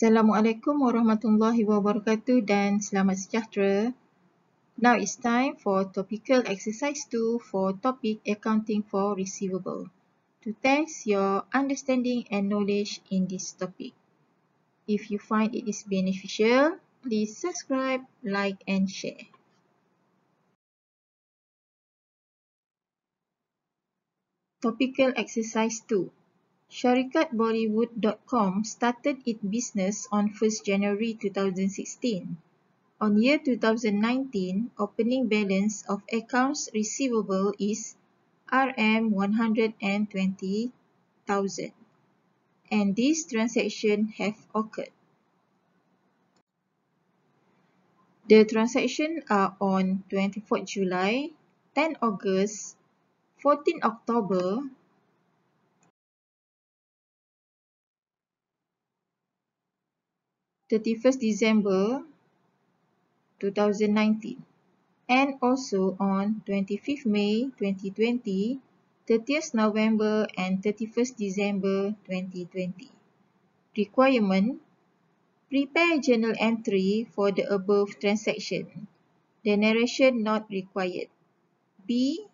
Assalamualaikum warahmatullahi wabarakatuh dan selamat sejahtera. Now it's time for topical exercise 2 for topic accounting for receivable to test your understanding and knowledge in this topic. If you find it is beneficial, please subscribe, like and share. Topical exercise 2 Syarikat Bollywood.com started its business on 1st January 2016. On year 2019, opening balance of accounts receivable is RM 120,000 and this transaction have occurred. The transaction are on 24 July, 10 August, 14 October, 31st December 2019 and also on 25th May 2020, 30th November and 31st December 2020. Requirement Prepare journal entry for the above transaction. The narration not required. B.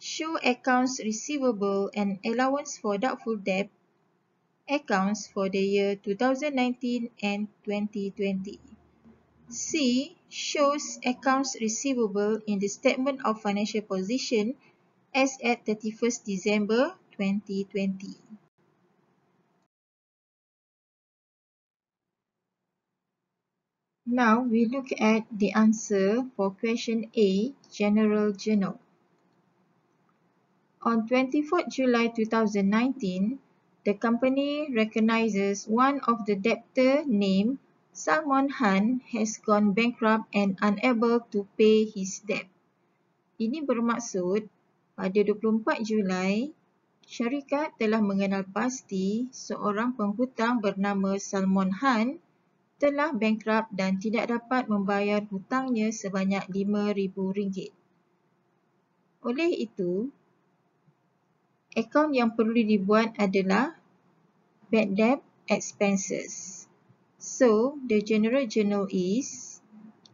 Show accounts receivable and allowance for doubtful debt accounts for the year 2019 and 2020. C shows accounts receivable in the statement of financial position as at 31st December 2020. Now we look at the answer for question A, General Journal. On 24 July 2019, the company recognizes one of the debtor named Salman Khan has gone bankrupt and unable to pay his debt. Ini bermaksud pada 24 Julai, syarikat telah mengenal pasti seorang penghutang bernama Salman Khan telah bankrupt dan tidak dapat membayar hutangnya sebanyak RM5,000. Oleh itu, akaun yang perlu dibuat adalah bad debt expenses. So, the general journal is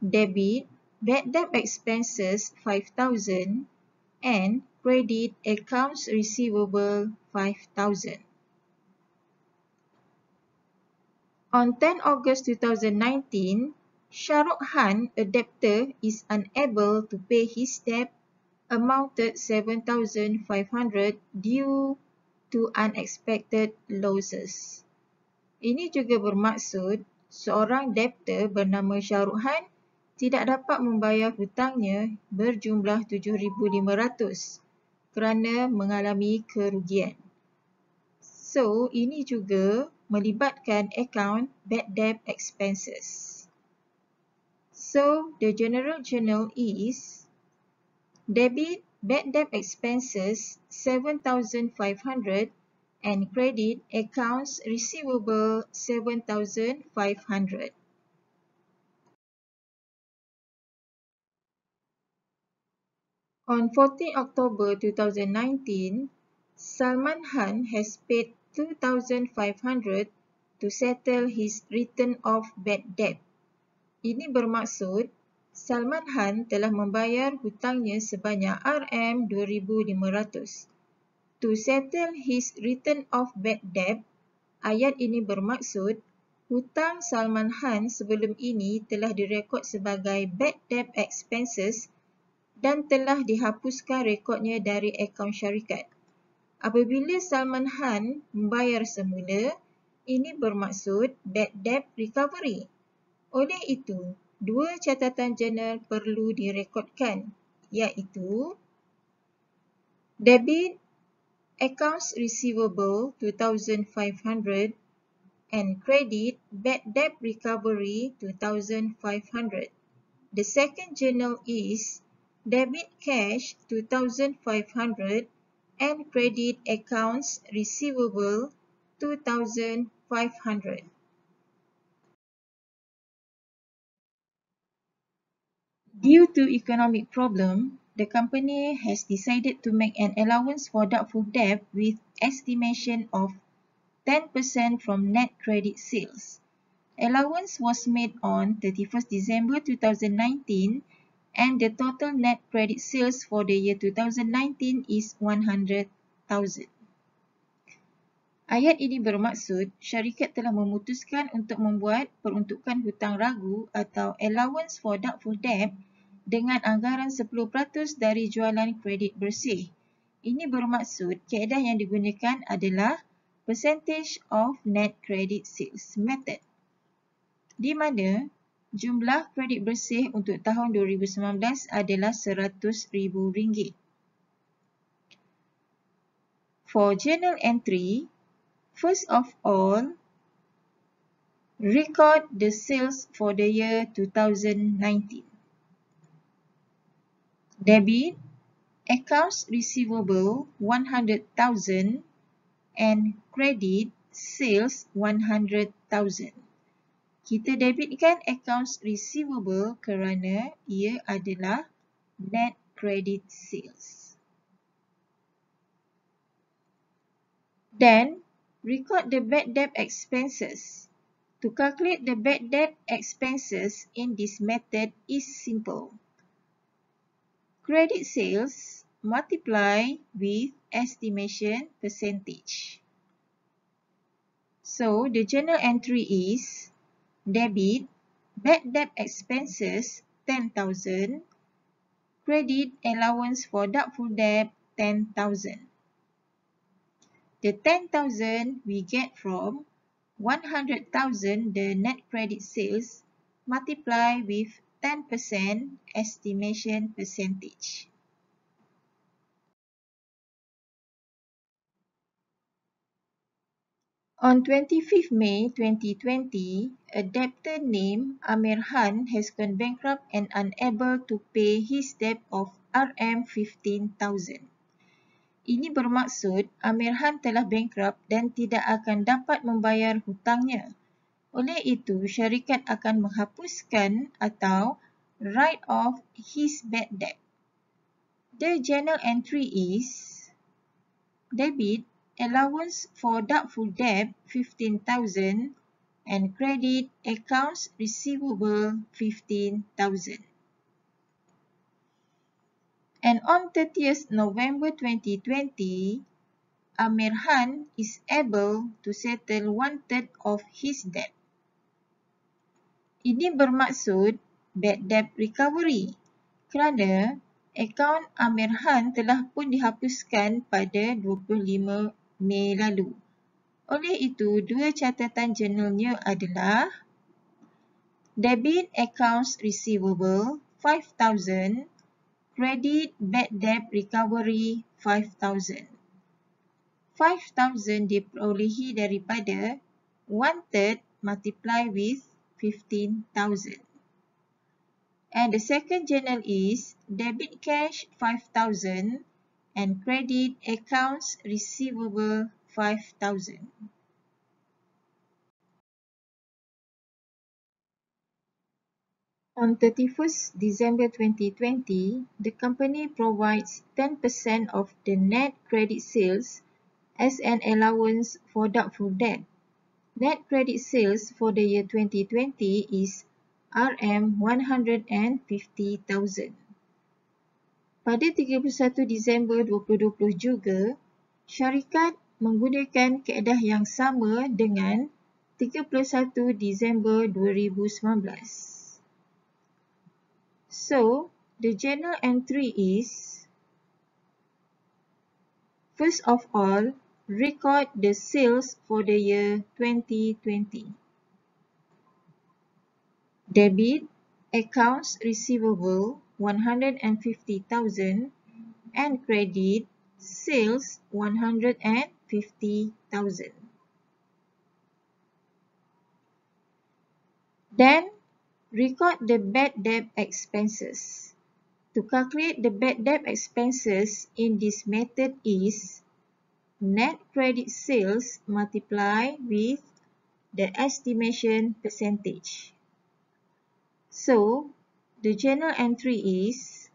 debit bad debt expenses 5000 and credit accounts receivable 5000. On 10 August 2019, Shah Rukh Khan, a debtor, is unable to pay his debt amounted 7,500 due to unexpected losses. Ini juga bermaksud seorang debtor bernama Khan tidak dapat membayar hutangnya berjumlah 7,500 kerana mengalami kerugian. So, ini juga melibatkan account bad debt expenses. So, the general journal is debit bad debt expenses 7500 and credit accounts receivable 7500 On 14 October 2019, Salman Khan has paid 2500 to settle his return of bad debt. Ini bermaksud Salman Khan telah membayar hutangnya sebanyak RM2,500. To settle his return of bad debt, ayat ini bermaksud hutang Salman Khan sebelum ini telah direkod sebagai bad debt expenses dan telah dihapuskan rekodnya dari akaun syarikat. Apabila Salman Khan membayar semula, ini bermaksud bad debt recovery. Oleh itu, dua catatan jurnal perlu direkodkan iaitu debit accounts receivable 2500 and credit bad debt recovery 2500 the second journal is debit cash 2500 and credit accounts receivable 2500 Due to economic problem, the company has decided to make an allowance for doubtful debt with estimation of 10% from net credit sales. allowance was made on 31st December 2019 and the total net credit sales for the year 2019 is 100,000. Ayat ini bermaksud syarikat telah memutuskan untuk membuat peruntukan hutang ragu atau allowance for doubtful debt dengan anggaran 10% dari jualan kredit bersih. Ini bermaksud kaedah yang digunakan adalah percentage of net credit sales method. Di mana jumlah kredit bersih untuk tahun 2019 adalah RM100,000. For journal entry, First of all, record the sales for the year 2019. Debit, accounts receivable 100,000 and credit sales 100,000. Kita debitkan accounts receivable kerana ia adalah net credit sales. Then, record the bad debt expenses. To calculate the bad debt expenses in this method is simple. Credit sales multiply with estimation percentage. So, the journal entry is debit bad debt expenses 10,000, credit allowance for doubtful debt 10,000. The 10,000 we get from 100,000 the net credit sales multiply with 10% estimation percentage. On 25th May 2020, a debtor named Amir Khan has gone bankrupt and unable to pay his debt of RM15,000. Ini bermaksud Amir Khan telah bankrupt dan tidak akan dapat membayar hutangnya. Oleh itu, syarikat akan menghapuskan atau write off his bad debt. The journal entry is debit allowance for doubtful debt 15,000 and credit accounts receivable 15,000. And on 30th November 2020, Amir Khan is able to settle one-third of his debt. Ini bermaksud bad debt recovery kerana akaun Amir Khan telah pun dihapuskan pada 25 Mei lalu. Oleh itu, dua catatan jurnalnya adalah debit accounts receivable 5,000 credit bad debt recovery 5000 5000 diperolehi daripada one third multiply with 15000 and the second journal is debit cash 5000 and credit accounts receivable 5000 On 31st December 2020, the company provides 10% of the net credit sales as an allowance for doubtful debt. Net credit sales for the year 2020 is RM150,000. Pada 31 Disember 2020 juga, syarikat menggunakan keadaan yang sama dengan 31 Disember 2019. So, the journal entry is First of all, record the sales for the year 2020. Debit, accounts receivable 150,000 and credit, sales 150,000. Then, Record the bad debt expenses. To calculate the bad debt expenses in this method is net credit sales multiply with the estimation percentage. So, the journal entry is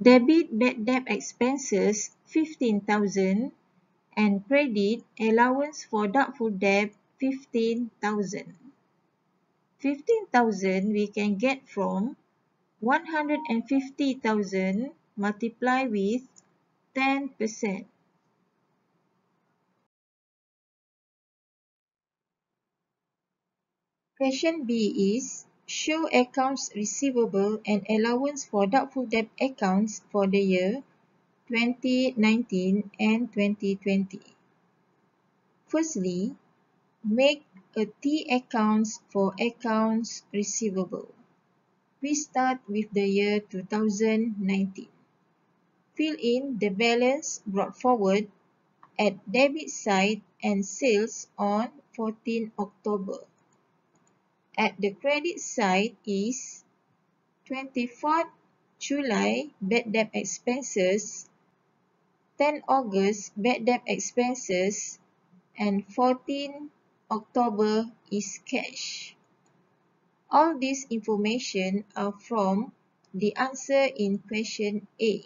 debit bad debt expenses 15,000 and credit allowance for doubtful debt 15,000. 15,000 we can get from 150,000 multiply with 10%. Question B is show accounts receivable and allowance for doubtful debt accounts for the year 2019 and 2020. Firstly, make a T accounts for accounts receivable. We start with the year 2019. Fill in the balance brought forward at debit side and sales on 14 October at the credit side is 24th July bad debt expenses, 10 August bad debt expenses, and 14 October is cash. All this information are from the answer in question A.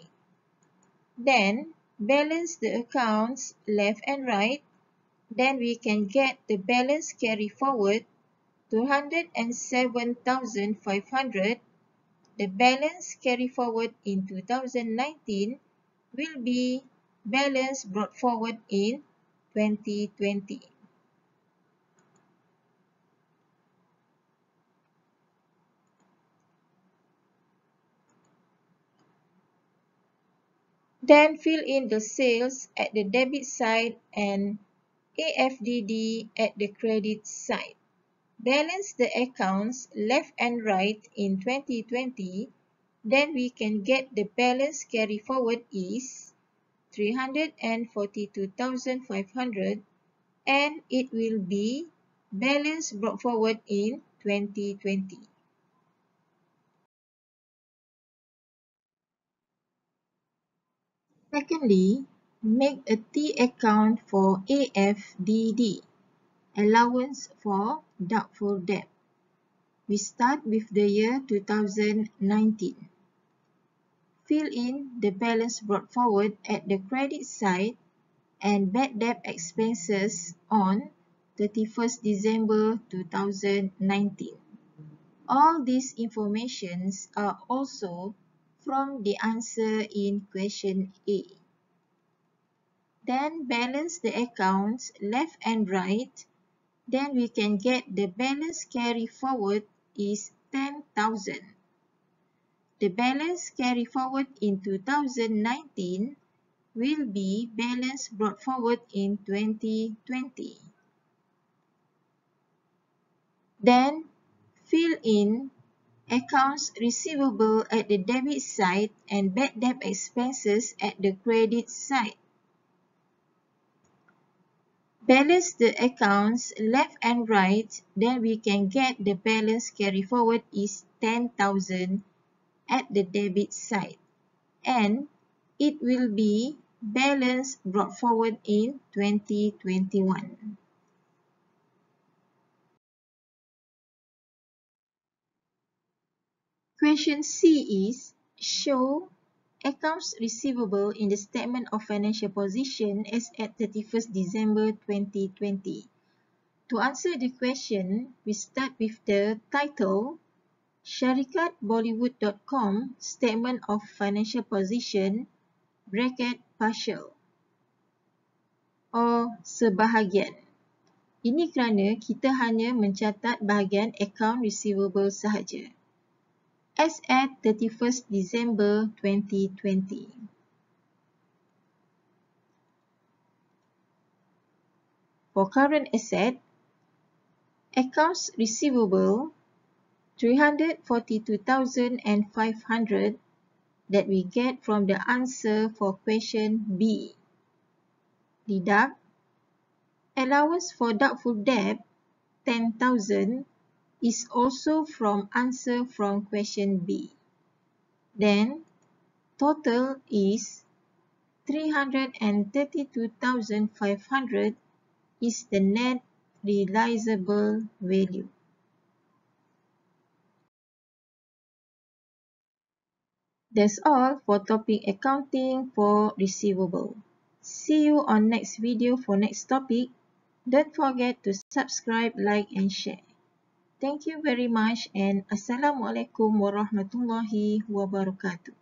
Then, balance the accounts left and right. Then we can get the balance carry forward 207,500, the balance carry forward in 2019 will be balance brought forward in 2020. Then fill in the sales at the debit side and AFDD at the credit side. Balance the accounts left and right in 2020, then we can get the balance carry forward is 342,500 and it will be balance brought forward in 2020. Secondly, make a T account for AFDD allowance for doubtful debt. We start with the year 2019. Fill in the balance brought forward at the credit side and bad debt expenses on 31st December 2019. All these informations are also from the answer in question A. Then balance the accounts left and right then we can get the balance carry forward is 10,000. The balance carry forward in 2019 will be balance brought forward in 2020. Then fill in accounts receivable at the debit side and bad debt expenses at the credit side. Balance the accounts left and right, then we can get the balance carry forward is 10,000 at the debit side. And it will be balance brought forward in 2021. Question C is show accounts receivable in the statement of financial position as at 31st December 2020. To answer the question, we start with the title SharikatBollywood.com Statement of Financial Position bracket partial or sebahagian. Ini kerana kita hanya mencatat bahagian account receivable sahaja as at 31st December 2020. For current asset, accounts receivable 342,500 that we get from the answer for question B. Deduct allowance for doubtful debt 10,000 is also from answer from question B. Then, total is 332,500 is the net realizable value. That's all for topic accounting for receivable. See you on next video for next topic. Don't forget to subscribe, like and share. Thank you very much and Assalamualaikum warahmatullahi wabarakatuh.